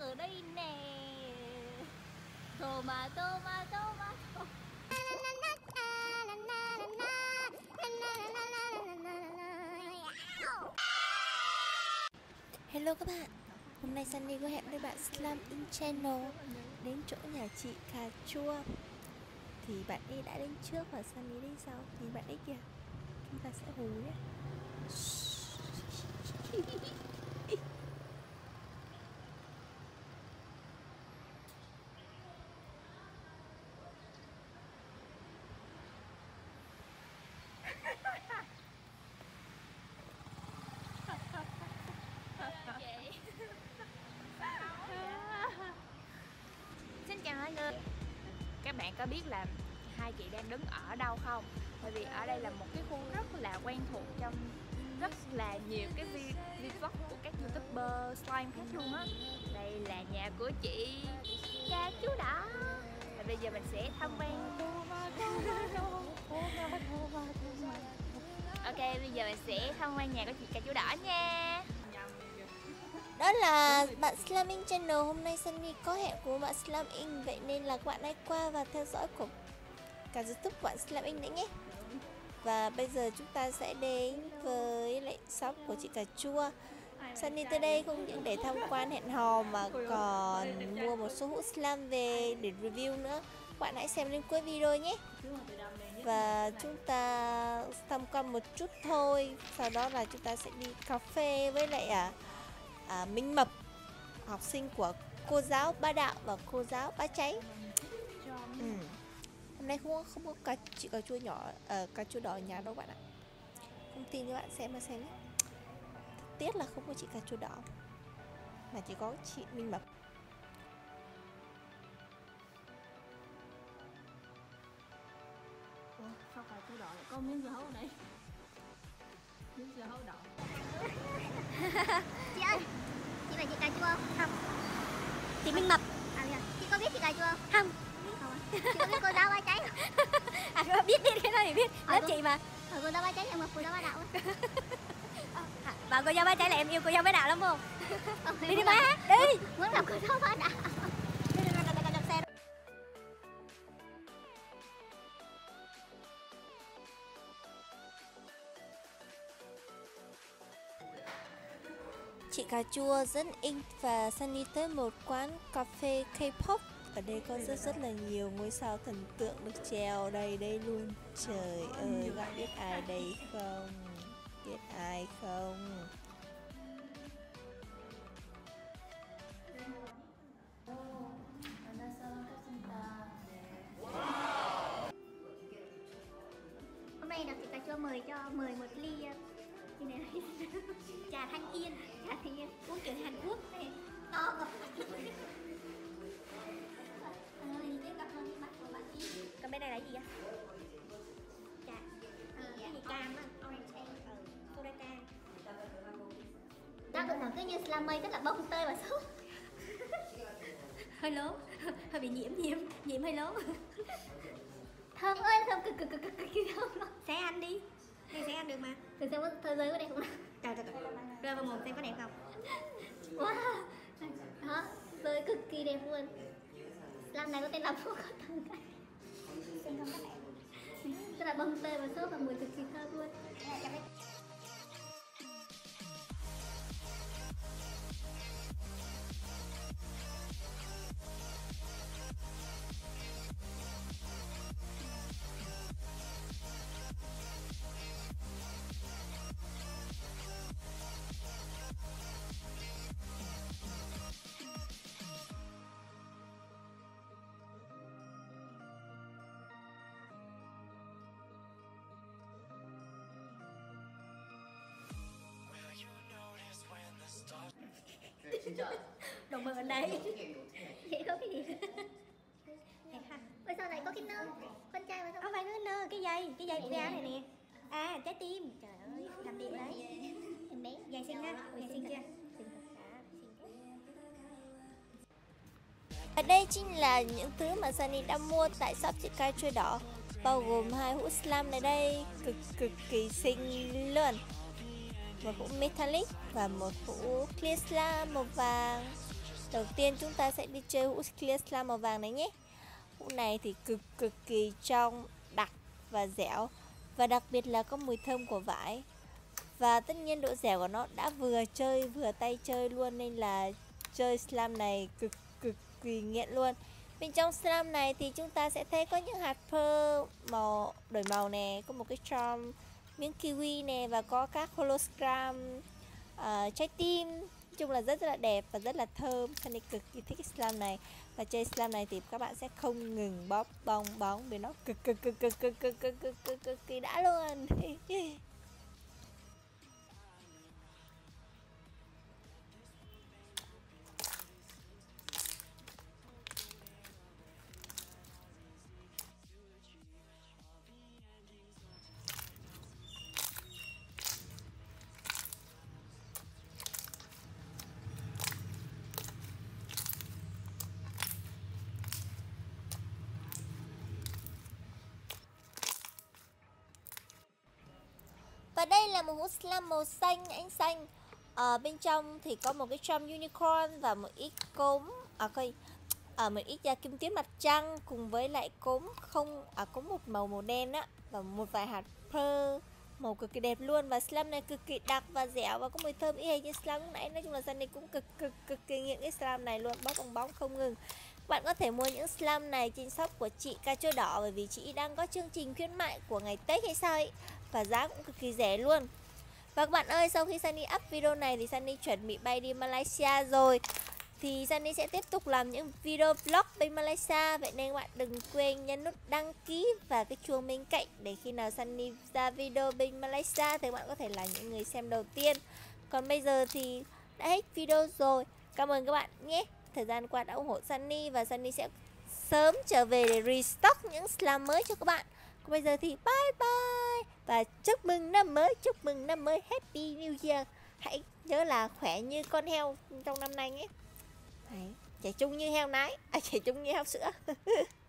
ở đây nè. Tomato, tomato, tomato Hello các bạn Hôm nay Sunny có hẹn với bạn Slam In Channel Đến chỗ nhà chị cà chua. Thì bạn ấy đã đến trước và Sunny đi sau. Nhìn bạn ấy kìa Chúng ta sẽ hú nhé Xin chào mọi người Các bạn có biết là hai chị đang đứng ở đâu không? Bởi vì ở đây là một cái khu rất là quen thuộc trong rất là nhiều cái vlog của các youtuber slime khác luôn á. Đây là nhà của chị cha chú đỏ. Và bây giờ mình sẽ tham quan. Ok, bây giờ mình sẽ tham quan nhà của chị ca chú đỏ nha. Đó là bạn Slamming Channel. Hôm nay Sunny có hẹn của bạn Slamming. Vậy nên là các bạn hãy qua và theo dõi của cả youtube của bạn Slamming đấy nữa nhé. Và bây giờ chúng ta sẽ đến với lại shop của chị cà chua. Sunny tới đây không những để tham quan hẹn hò mà còn mua một số hũ slam về để review nữa. Bạn hãy xem đến cuối video nhé. Và chúng ta tham quan một chút thôi. Sau đó là chúng ta sẽ đi cà phê với lại à, à, Minh Mập Học sinh của cô giáo Ba Đạo và cô giáo Ba Cháy. Ừ. Hôm nay không có, không có cá, chị cà chua nhỏ, uh, cà chua đỏ ở nhà đâu bạn ạ. Không tin các bạn xem mà xem nhé. Tiếc là không có chị cà chua đỏ Mà chỉ có chị Minh Mập. Ủa, sao cà chú đỏ lại có miếng dưa hấu ở đây? Miếng dưa hấu đỏ. Chị ơi, chị phải chị cà chua không? Chị Minh Mập À. Chị có biết chị cà chua không? Không ạ. Chị có biết cô giáo ba cháy không? À biết biết cái đó thì biết Lớp chị mà Ở cô giáo ba cháy em gặp cô giáo ba đạo á. Và cô giáo Ba Cháy là em yêu cô giáo Ba Đạo lắm không? Ờ, Đi đi gặp- Đi Muốn gặp cô giáo ba đạo cà chua dẫn Ink và Sunny tới một quán cà phê K-pop. Ở đây có rất rất là nhiều ngôi sao thần tượng được treo đây đây luôn. Trời ơi, bạn biết ai đây không? Biết ai không? Hôm nay được chị cà chua mời cho mời một ly ờ, Gì này. Trà Thanh Yên Thanh Yên Uống kiểu Hàn Quốc này To ý Còn bên này là gì vậy? Trà. Ờ, Cái gì? Cam á. Orange ale Ờ, soda cam. Đó tụi nó cứ như slamay rất là bông tơi và xấu Hơi lố, hơi bị nhiễm nhiễm, nhiễm hơi lố. Thơm ơi thơm cực cực cực cực cực thơm Sẽ ăn đi Đây sẽ ăn được mà Thử xem có thế giới có đẹp không? Trời trời trời, rơi vào mồm xem có đẹp không? Wow. Đó, giới cực kỳ đẹp luôn. Làm này có tên là Phúc có thằng bạn. Rất là bông tê và sốt và mùi cực kỳ thơm luôn Đồng mơ ở đây Vậy có cái gì? Ôi sao? Lại có cái nơ. Con trai mà sao? Không phải cái nơ, cái dây, cái dây của cái áo này nè. À, trái tim. Trời ơi, làm điệu đấy. Em bé. Dây xinh ha, dây xinh chưa? Ở đây chính là những thứ mà Sunny đã mua tại shop chị cai chua đỏ Bao gồm hai hũ slam này đây Cực cực kỳ xinh luôn một hũ metallic và một hũ clear slam màu vàng. Đầu tiên chúng ta sẽ đi chơi hũ clear slime màu vàng này nhé. Hũ này thì cực cực kỳ trong, đặc và dẻo. Và đặc biệt là có mùi thơm của vải. Và tất nhiên độ dẻo của nó đã vừa chơi vừa tay chơi luôn Nên là chơi slam này cực cực kỳ nghiện luôn. Bên trong slam này thì chúng ta sẽ thấy có những hạt pearl màu đổi màu nè Có một cái charm miếng kiwi nè và có các hologram uh, ờ, trái tim. Nói chung là rất, rất là đẹp và rất là thơm Sunny cực kỳ thích cái slam này. Và chơi slam này thì các bạn sẽ không ngừng bóp bong bóng vì nó cực cực cực cực cực cực cực cực cực cực kỳ đã luôn. đây là một hũ slime màu xanh, ánh xanh. Ở Bên trong thì có một cái trump unicorn và một ít cốm. À coi ở một ít da kim tuyến mặt trăng cùng với lại cốm không à có một màu màu đen á và một vài hạt pearl màu cực kỳ đẹp luôn. Và slam này cực kỳ đặc và dẻo và có mùi thơm y hệt như slam lúc nãy. Nói chung là Sunny cũng cực cực cực kỳ nghiện cái slam này luôn bóc bong bóng không ngừng. Bạn có thể mua những slam này trên shop của chị ca chua đỏ bởi vì chị đang có chương trình khuyến mại của ngày Tết hay sao ấy và giá cũng cực kỳ rẻ luôn. Và các bạn ơi, sau khi Sunny up video này thì Sunny chuẩn bị bay đi Malaysia rồi. Thì Sunny sẽ tiếp tục làm những video vlog bên Malaysia. Vậy nên các bạn đừng quên nhấn nút đăng ký và cái chuông bên cạnh Để khi nào Sunny ra video bên Malaysia thì các bạn có thể là những người xem đầu tiên. Còn bây giờ thì đã hết video rồi. Cảm ơn các bạn nhé. Thời gian qua đã ủng hộ Sunny và Sunny sẽ sớm trở về để restock những slam mới cho các bạn. Còn bây giờ thì bye bye! Và chúc mừng năm mới, chúc mừng năm mới Happy New Year. Hãy nhớ là khỏe như con heo trong năm nay nhé. Đấy, trẻ trung như heo nái, à trẻ trung như heo sữa.